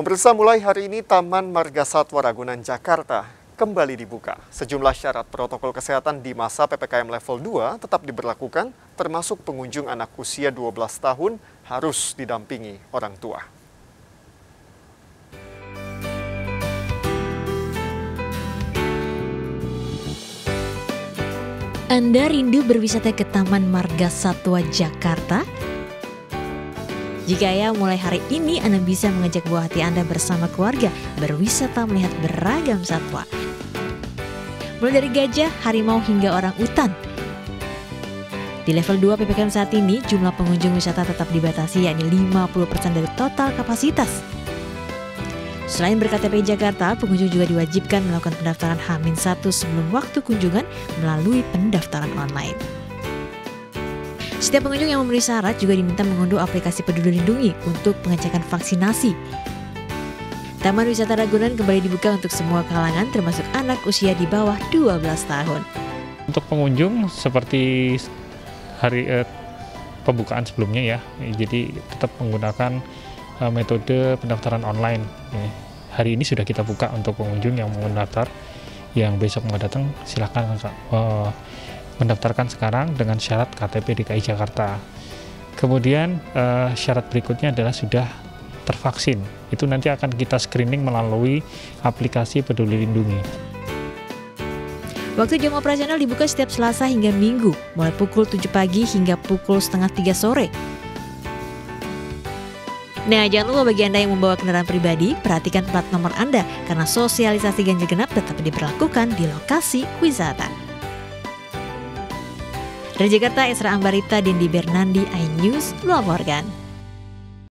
Pemirsa mulai hari ini Taman Marga Satwa Ragunan Jakarta kembali dibuka. Sejumlah syarat protokol kesehatan di masa PPKM level 2 tetap diberlakukan, termasuk pengunjung anak usia 12 tahun harus didampingi orang tua. Anda rindu berwisata ke Taman Marga Satwa Jakarta? Jika ya mulai hari ini Anda bisa mengajak buah hati Anda bersama keluarga berwisata melihat beragam satwa. Mulai dari gajah, harimau hingga orang utan. Di level 2 PPKM saat ini, jumlah pengunjung wisata tetap dibatasi yakni 50% dari total kapasitas. Selain berKTP Jakarta, pengunjung juga diwajibkan melakukan pendaftaran H-1 sebelum waktu kunjungan melalui pendaftaran online. Setiap pengunjung yang memenuhi syarat juga diminta mengunduh aplikasi Peduli Lindungi untuk pengecekan vaksinasi. Taman Wisata Ragunan kembali dibuka untuk semua kalangan termasuk anak usia di bawah 12 tahun. Untuk pengunjung seperti hari eh, pembukaan sebelumnya ya, jadi tetap menggunakan eh, metode pendaftaran online. Hari ini sudah kita buka untuk pengunjung yang mau mendaftar, yang besok mau datang silakan eh, mendaftarkan sekarang dengan syarat KTP DKI Jakarta. Kemudian uh, syarat berikutnya adalah sudah tervaksin. Itu nanti akan kita screening melalui aplikasi Peduli Lindungi. Waktu jam operasional dibuka setiap Selasa hingga Minggu, mulai pukul 7 pagi hingga pukul setengah 3 sore. Nah, jangan lupa bagi Anda yang membawa kendaraan pribadi, perhatikan plat nomor Anda karena sosialisasi ganjil genap tetap diberlakukan di lokasi wisata. Dari Jakarta, Esra Ambarita, Dendi Bernandi, iNews, melaporkan.